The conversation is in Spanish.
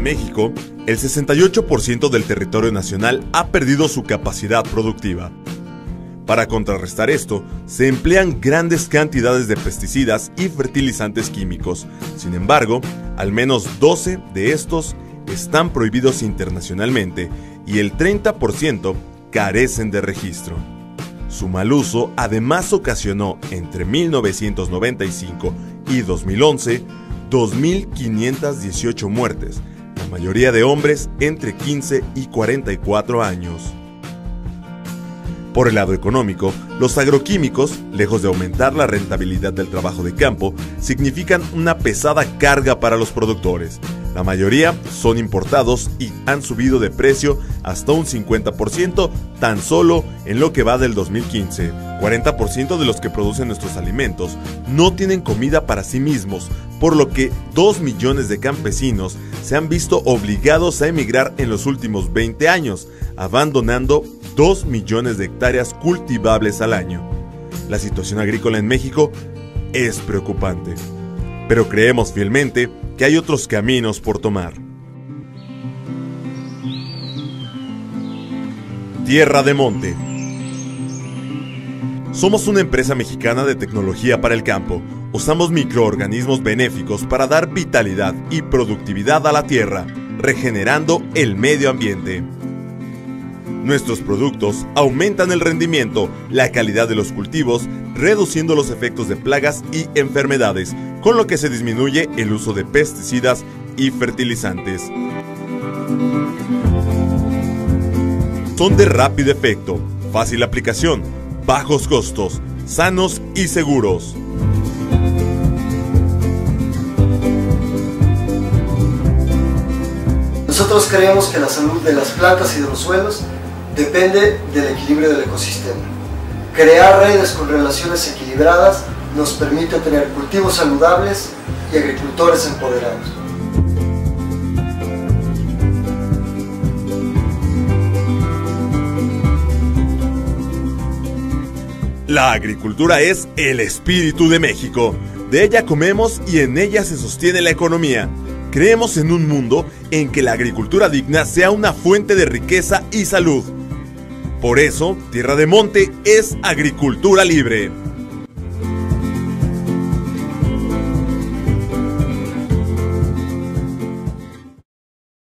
México, el 68% del territorio nacional ha perdido su capacidad productiva. Para contrarrestar esto, se emplean grandes cantidades de pesticidas y fertilizantes químicos. Sin embargo, al menos 12 de estos están prohibidos internacionalmente y el 30% carecen de registro. Su mal uso además ocasionó entre 1995 y 2011 2.518 muertes, mayoría de hombres entre 15 y 44 años. Por el lado económico, los agroquímicos, lejos de aumentar la rentabilidad del trabajo de campo, significan una pesada carga para los productores. La mayoría son importados y han subido de precio hasta un 50% tan solo en lo que va del 2015. 40% de los que producen nuestros alimentos no tienen comida para sí mismos, por lo que 2 millones de campesinos se han visto obligados a emigrar en los últimos 20 años, abandonando 2 millones de hectáreas cultivables al año. La situación agrícola en México es preocupante, pero creemos fielmente que hay otros caminos por tomar. Tierra de Monte Somos una empresa mexicana de tecnología para el campo. Usamos microorganismos benéficos para dar vitalidad y productividad a la tierra, regenerando el medio ambiente. Nuestros productos aumentan el rendimiento, la calidad de los cultivos, reduciendo los efectos de plagas y enfermedades, con lo que se disminuye el uso de pesticidas y fertilizantes. Son de rápido efecto, fácil aplicación, bajos costos, sanos y seguros. Nosotros creemos que la salud de las plantas y de los suelos depende del equilibrio del ecosistema. Crear redes con relaciones equilibradas nos permite tener cultivos saludables y agricultores empoderados. La agricultura es el espíritu de México. De ella comemos y en ella se sostiene la economía. Creemos en un mundo en que la agricultura digna sea una fuente de riqueza y salud. Por eso, Tierra de Monte es agricultura libre.